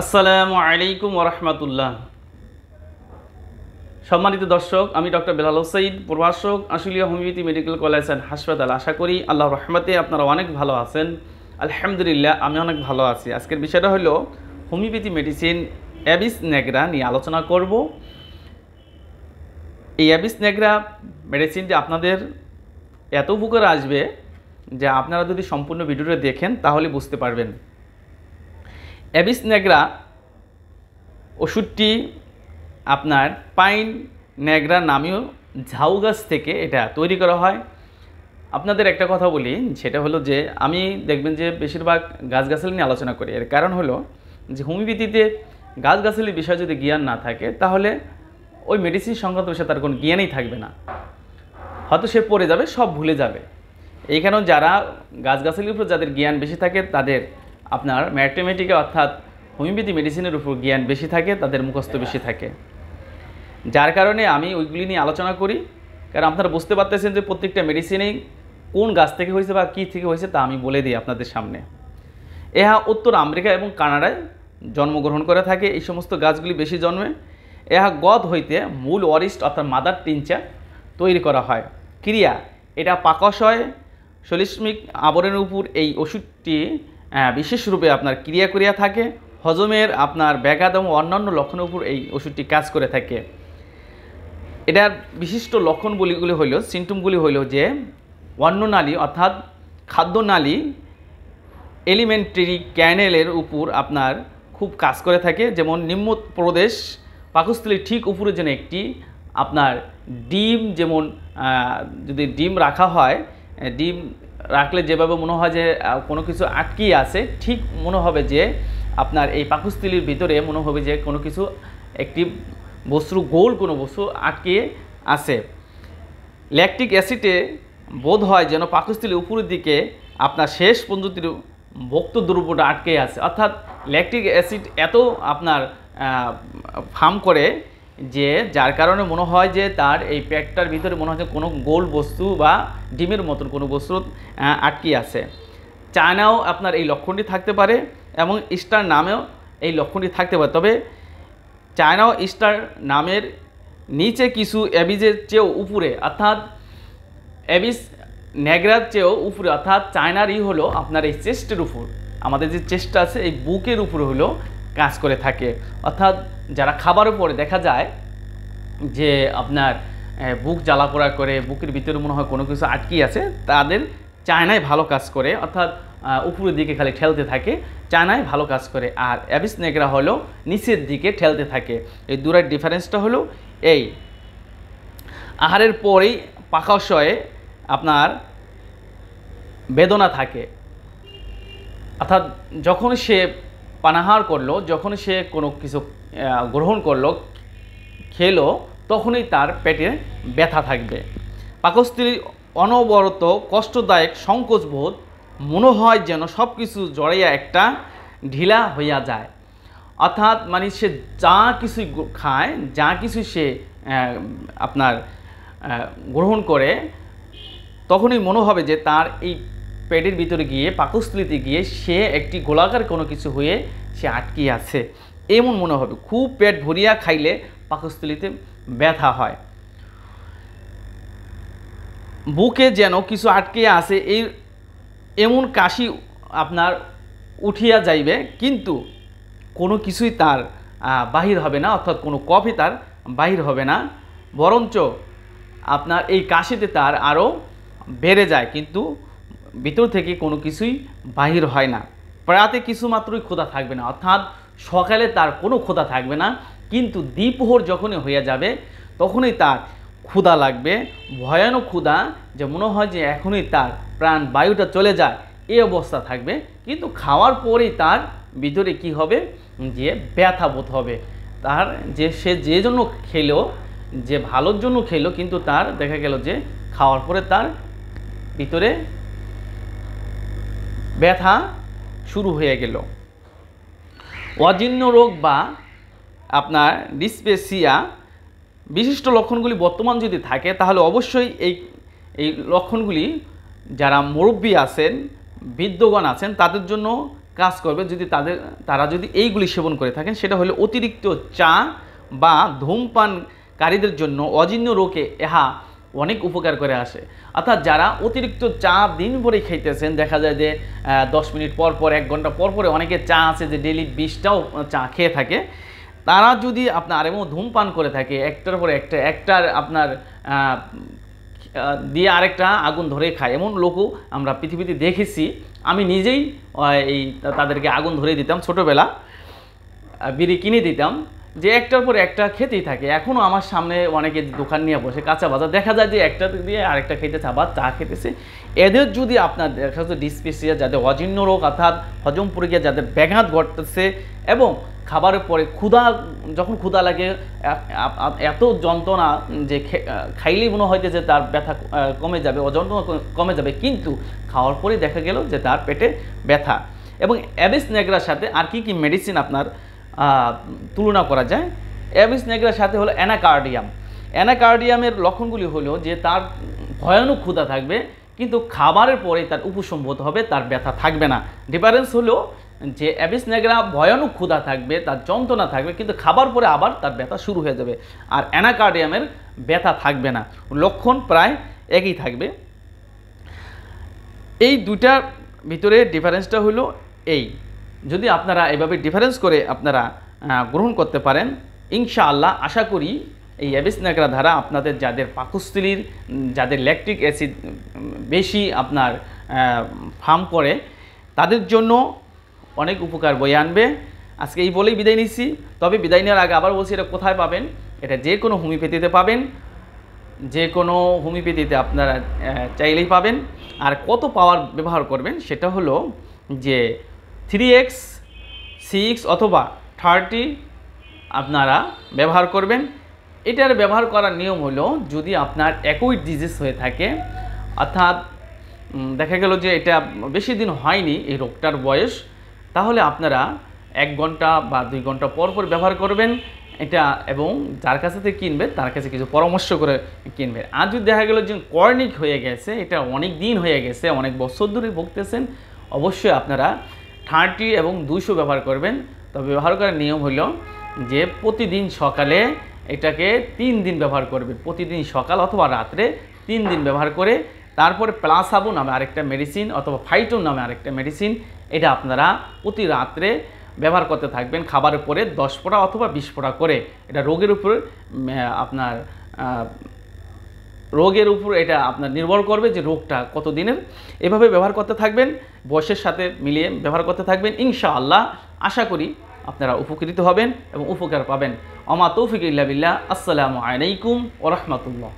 আসসালামু আলাইকুম ওরহমতুল্লাহ। সম্মানিত দর্শক, আমি ডক্টর বেলাল হোসাইদ প্রভাষক Ashulia homeopathy medical college and হাসপাতাল। আশা করি আল্লাহ রহমতে আপনারা অনেক ভালো আছেন। আলহামদুলিল্লাহ, আমি অনেক ভালো আছি। আজকের বিষয়টা হলো হোমিওপ্যাথি মেডিসিন অ্যাবিস নেগরা নিয়ে আলোচনা করব। এই অ্যাবিস নেগরা মেডিসিনটি আপনাদের এত উপকার আসবে যে আপনারা যদি সম্পূর্ণ ভিডিওটা দেখেন তাহলে বুঝতে পারবেন। অ্যাবিস নেগরা ওষুধটি আপনার পাইন নেগরা নামীয় ঝাউ গাছ থেকে এটা তৈরি করা হয়। আপনাদের একটা কথা বলি, সেটা হলো যে আমি দেখবেন যে বেশিরভাগ গাছগাছালি নিয়ে আলোচনা করি। এর কারণ হলো যে হোমিওপ্যাথিতে গাছগাছালির বিষয়ে যদি জ্ঞান না থাকে, তাহলে ওই মেডিসিন সংক্রান্ত বিষয়ে তার কোনো জ্ঞানই থাকবে না। হয়তো সে পড়ে যাবে, সব ভুলে যাবে। এইখানেও যারা গাছগাছালির উপর যাদের জ্ঞান বেশি থাকে, তাদের আপনার ম্যাথমেটিকে অর্থাৎ হোমিওপ্যাথি মেডিসিনের উপর জ্ঞান বেশি থাকে তাদের মুখস্থ বেশি থাকে। যার কারণে আমি ওইগুলি নিয়ে আলোচনা করি কারণ আপনারা বুঝতে পারতেছেন যে প্রত্যেকটা মেডিসিনেই কোন গাছ থেকে হয়েছে বা কী থেকে হয়েছে তা আমি বলে দিই আপনাদের সামনে। এহা উত্তর আমেরিকা এবং কানাডায় জন্মগ্রহণ করে থাকে এই সমস্ত গাছগুলি বেশি জন্মে। এহা গদ হইতে মূল অরিস্ট অর্থাৎ মাদার টিনচা তৈরি করা হয়। ক্রিয়া এটা পাকশয় সলিস্মিক আবরণের উপর এই ওষুধটি বিশেষ রূপে আপনার ক্রিয়া করিয়া থাকে, হজমের আপনার ব্যাঘাত এবং অন্যান্য লক্ষণের উপর এই ওষুধটি কাজ করে থাকে। এটার বিশিষ্ট লক্ষণগুলিগুলি হইল সিমটমগুলি হইল যে অন্ননালী অর্থাৎ খাদ্যনালী এলিমেন্টারি ক্যানেলের উপর আপনার খুব কাজ করে থাকে। যেমন নিম্ন প্রদেশ পাকস্থলীর ঠিক উপরে যেন একটি আপনার ডিম যেমন যদি ডিম রাখা হয়, ডিম রাখলে যেভাবে মনে হয় যে কোনো কিছু আটকিয়ে আছে, ঠিক মনে হবে যে, আপনার এই পাকস্থলীর ভিতরে মনে হবে যে, কোনো কিছু একটি বস্তু গোল কোনো বস্তু আটকিয়ে আছে। ল্যাকটিক অ্যাসিডে বোধ হয় যেন পাকস্থলীর উপরের দিকে আপনার শেষ পর্যন্ত ভক্ত দ্রব্যটা আটকে আছে। অর্থাৎ ল্যাকটিক অ্যাসিড এত আপনার ফার্ম করে যে যার কারণে মনে হয় যে তার এই প্যাকটার ভিতরে মনে হয় যে কোনো গোল বস্তু বা ডিমের মতন কোনো বস্তু আটকে আছে। চায়নাও আপনার এই লক্ষণটি থাকতে পারে এবং স্টার নামেও এই লক্ষণটি থাকতে পারে। তবে চায়নাও স্টার নামের নিচে কিছু অ্যাবিজের চেয়েও উপরে, অর্থাৎ অ্যাবিস ন্যাগরার চেয়েও উপরে, অর্থাৎ চায়নারই হলো আপনার এই চেস্টের উপর। আমাদের যে চেস্টটা আছে, এই বুকের উপরে হলো কাজ করে থাকে। অর্থাৎ যারা খাবারের পরে দেখা যায় যে আপনার বুক জ্বালা পোড়া করে, বুকের ভিতরে মনে হয় কোনো কিছু আটকি আছে, তাদের চায়নায় ভালো কাজ করে, অর্থাৎ উপরের দিকে খালি ঠেলতে থাকে, চায়নায় ভালো কাজ করে। আর অ্যাবিস নেগরা হলো নিচের দিকে ঠেলতে থাকে। এই দূরের ডিফারেন্সটা হলো এই, আহারের পরেই পাকাশয়ে আপনার বেদনা থাকে। অর্থাৎ যখন সে পানাহার করল যখন সে কোনো কিছু গ্রহণ করল, খেলো, তখনই তার পেটে ব্যথা থাকবে। পাকস্থলী অনবরত কষ্টদায়ক সংকোচবোধ মনে হয় যেন সব কিছু জড়াইয়া একটা ঢিলা হইয়া যায়। অর্থাৎ মানে সে যা কিছুই খায়, যা কিছু সে আপনার গ্রহণ করে, তখনই মনে হবে যে তার এই পেটের ভিতরে গিয়ে, পাকস্থলিতে গিয়ে সে একটি গোলাকার কোনো কিছু হয়ে সে আটকে আছে। এমন মনে হবে, খুব পেট ভরিয়া খাইলে পাকস্থলিতে ব্যথা হয়। বুকে যেন কিছু আটকে আছে, এই এমন কাশি আপনার উঠিয়া যাইবে, কিন্তু কোনো কিছুই তার বাহির হবে না, অর্থাৎ কোনো কফি তার বাহির হবে না। বরঞ্চ আপনার এই কাশিতে তার আরও বেড়ে যায়, কিন্তু ভিতর থেকে কোনো কিছুই বাহির হয় না। প্রাতে কিছু মাত্রই ক্ষুধা থাকবে না। অর্থাৎ সকালে তার কোনো ক্ষুধা থাকবে না, কিন্তু দ্বিপ্রহর যখনই হয়ে যাবে, তখনই তার ক্ষুধা লাগবে। ভয়ানক ক্ষুধা যে মনে হয় যে এখনই তার প্রাণ বায়ুটা চলে যায় এই অবস্থা থাকবে। কিন্তু খাওয়ার পরেই তার ভিতরে কি হবে? যে ব্যথা বোধ হবে। তার যে, সে যে জন্য খেলো, যে ভালোর জন্য খেলো, কিন্তু তার দেখা গেল যে খাওয়ার পরে তার ভিতরে ব্যথা শুরু হয়ে গেল। অজীর্ণ রোগ বা আপনার ডিসপেসিয়া বিশিষ্ট লক্ষণগুলি বর্তমান যদি থাকে, তাহলে অবশ্যই এই এই লক্ষণগুলি যারা মুরব্বী আছেন, বৃদ্ধগণ আছেন, তাদের জন্য কাজ করবে। যদি তাদের, তারা যদি এইগুলি সেবন করে থাকেন, সেটা হলো অতিরিক্ত চা বা ধূমপানকারীদের জন্য অজীর্ণ রোগে এহা অনেক উপকার করে আসে। অর্থাৎ যারা অতিরিক্ত চা দিন ভরে খাইতেছেন, দেখা যায় যে দশ মিনিট পর পর, এক ঘণ্টা পর পরে অনেকে চা আছে যে ডেলি বিশটাও চা খেয়ে থাকে। তারা যদি আপনার এবং ধূমপান করে থাকে, একটার পর একটা, একটার আপনার দিয়ে আরেকটা আগুন ধরে খায়। এমন লোকও আমরা পৃথিবীতে দেখেছি। আমি নিজেই এই তাদেরকে আগুন ধরে দিতাম ছোটোবেলা বিড়ি কিনে দিতাম। যে একটার পর একটা খেতেই থাকে। এখনও আমার সামনে অনেকে দোকান নিয়ে বসে কাঁচা বাজার। দেখা যায় যে একটা দিয়ে আরেকটা খেতেছে, আবার চা খেতেছে। এদের যদি আপনার দেখা যাচ্ছে ডিসপেসিয়া যাদের অজীর্ণ রোগ, অর্থাৎ হজম প্রক্রিয়া যাদের ব্যাঘাত ঘটতেছে এবং খাবারের পরে ক্ষুধা, যখন ক্ষুধা লাগে এত যন্ত্রণা যে খাইলেই মনে হয়তে যে তার ব্যথা কমে যাবে ও যন্ত্রণা ক- কমে যাবে। কিন্তু খাওয়ার পরে দেখা গেল যে তার পেটে ব্যথা। এবং অ্যাবিস নেগরার সাথে আর কি কি মেডিসিন আপনার তুলনা করা যায়। অ্যাবিস নেগরার সাথে হলো অ্যানাকার্ডিয়াম। অ্যানাকার্ডিয়ামের লক্ষণগুলি হলো যে তার ভয়ানক ক্ষুধা থাকবে, কিন্তু খাবারের পরে তার উপশম হবে, তার ব্যথা থাকবে না। ডিফারেন্স হলো যে অ্যাবিস নেগরা ভয়ানক ক্ষুধা থাকবে, তার যন্ত্রণা থাকবে, কিন্তু খাবার পরে আবার তার ব্যথা শুরু হয়ে যাবে। আর অ্যানাকার্ডিয়ামের ব্যথা থাকবে না। লক্ষণ প্রায় একই থাকবে। এই দুটার ভিতরে ডিফারেন্সটা হলো এই। যদি আপনারা এভাবে ডিফারেন্স করে আপনারা গ্রহণ করতে পারেন, ইনশাআল্লাহ আশা করি এই অ্যাবিস নাকরা ধারা আপনাদের যাদের পাকস্থলীর যাদের ল্যাকটিক অ্যাসিড বেশি আপনার ফার্ম করে, তাদের জন্য অনেক উপকার বয়ে আনবে। আজকে এই বলেই বিদায় নিচ্ছি। তবে বিদায় নেওয়ার আগে আবার বলছি, এটা কোথায় পাবেন? এটা যে কোনো হোমিওপ্যাথিতে পাবেন। যে কোনো হোমিওপ্যাথিতে আপনারা চাইলেই পাবেন। আর কত পাওয়ার ব্যবহার করবেন সেটা হলো যে থ্রি এক্স সিক্স অথবা থার্টি আপনারা ব্যবহার করবেন। এটার ব্যবহার করার নিয়ম হলো যদি আপনার একই ডিজিজ হয়ে থাকে, অর্থাৎ দেখা গেল যে এটা বেশি দিন হয়নি এই রোগটার বয়স, তাহলে আপনারা এক ঘণ্টা বা দুই ঘণ্টা পর পর ব্যবহার করবেন। এটা এবং যার কাছে থেকে কিনবে, তার কাছে কিছু পরামর্শ করে কিনবে। আর যদি দেখা গেল যে কর্নিক হয়ে গেছে, এটা অনেক দিন হয়ে গেছে, অনেক বছর ধরে ভুগতেছেন, অবশ্যই আপনারা থার্টি এবং দুশো ব্যবহার করবেন। তবে ব্যবহার করার নিয়ম হলো যে প্রতিদিন সকালে এটাকে তিন দিন ব্যবহার করবেন। প্রতিদিন সকাল অথবা রাত্রে তিন দিন ব্যবহার করে তারপরে প্লাসাবো নামে আরেকটা মেডিসিন অথবা ফাইটোন নামে আরেকটা মেডিসিন এটা আপনারা প্রতি রাত্রে ব্যবহার করতে থাকবেন খাবারের পরে দশ ফোঁটা অথবা বিশ ফোঁটা করে। এটা রোগের উপর আপনার রোগের উপর এটা আপনার নির্ভর করবে যে রোগটা কত দিনের এভাবে ব্যবহার করতে থাকবেন, বয়সের সাথে মিলিয়ে ব্যবহার করতে থাকবেন, ইনশাআল্লাহ। আশা করি আপনারা উপকৃত হবেন এবং উপকার পাবেন। অমা তৌফিক ইল্লা বিল্লাহ। আসসালামু আলাইকুম ওরহমতুল্লাহ